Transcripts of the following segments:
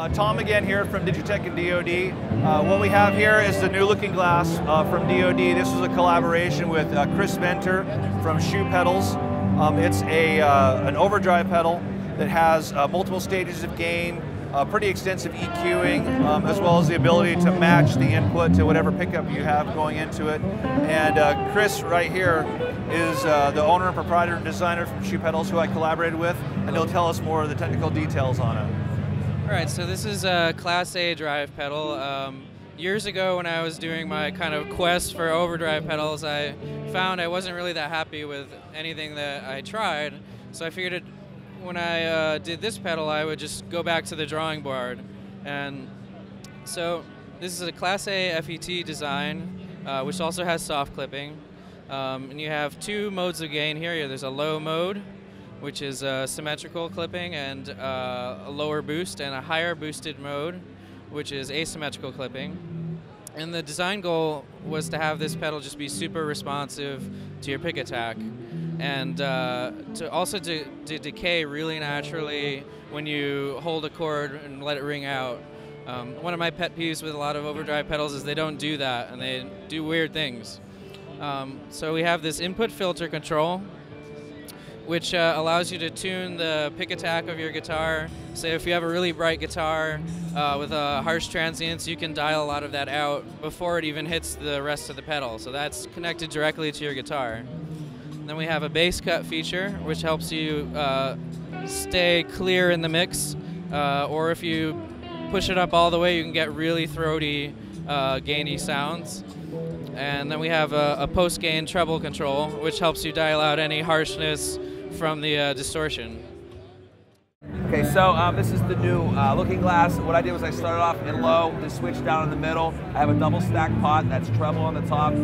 Uh, Tom again here from Digitech and DoD. Uh, what we have here is the new looking glass uh, from DoD. This is a collaboration with uh, Chris Venter from Shoe Pedals. Um, it's a, uh, an overdrive pedal that has uh, multiple stages of gain, pretty extensive EQing, um, as well as the ability to match the input to whatever pickup you have going into it. And Chris right here is the owner and proprietor and designer from Shoe Pedals who I collaborated with, and he'll tell us more of the technical details on it. All right, so this is a Class A drive pedal. Um, years ago when I was doing my kind of quest for overdrive pedals, I found I wasn't really that happy with anything that I tried. So I figured when I uh, did this pedal, I would just go back to the drawing board. And so this is a Class A FET design, uh, which also has soft clipping. Um, and you have two modes of gain here. There's a low mode, which is a symmetrical clipping and uh, a lower boost, and a higher boosted mode, which is asymmetrical clipping. And the design goal was to have this pedal just be super responsive to your pick attack, and uh, to also to, to, decay really naturally when you hold a chord and let it ring out. Um, one of my pet peeves with a lot of overdrive pedals is they don't do that, and they do weird things. Um, so we have this input filter control, which uh, allows you to tune the pick attack of your guitar. So if you have a really bright guitar uh, with a harsh transients, you can dial a lot of that out before it even hits the rest of the pedal. So that's connected directly to your guitar. Then we have a bass cut feature, which helps you uh, stay clear in the mix. Uh, or if you push it up all the way, you can get really throaty, uh, gainy sounds. And then we have a, a post gain treble control, which helps you dial out any harshness from the uh, distortion. Okay, so um, this is the new uh, looking glass. What I did was I started off in low, just switched down in the middle. I have a double stack pot, that's treble on the top,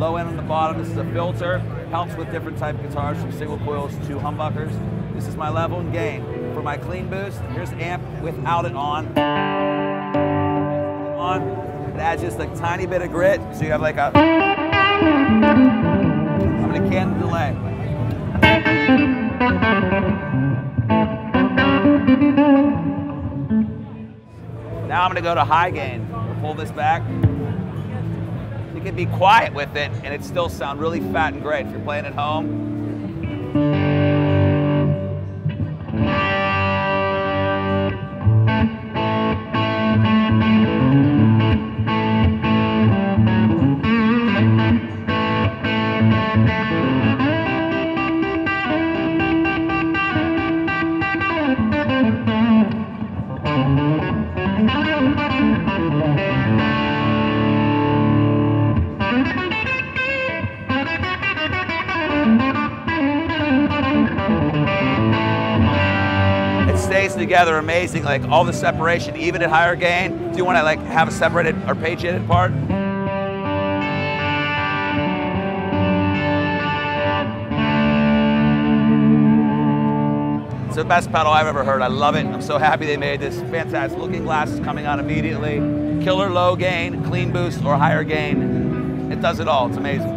low end on the bottom. This is a filter, helps with different type of guitars from single coils to humbuckers. This is my level and gain. For my clean boost, here's amp without it on. On, it adds just a tiny bit of grit, so you have like a, I'm gonna can the delay. Now I'm going to go to high gain. Pull this back. You can be quiet with it and it still sound really fat and great if you're playing at home. Stays together amazing, like all the separation, even at higher gain. Do you want to like have a separated arpeggiated part? It's the best pedal I've ever heard. I love it. I'm so happy they made this. Fantastic looking glasses coming out immediately. Killer low gain, clean boost, or higher gain. It does it all. It's amazing.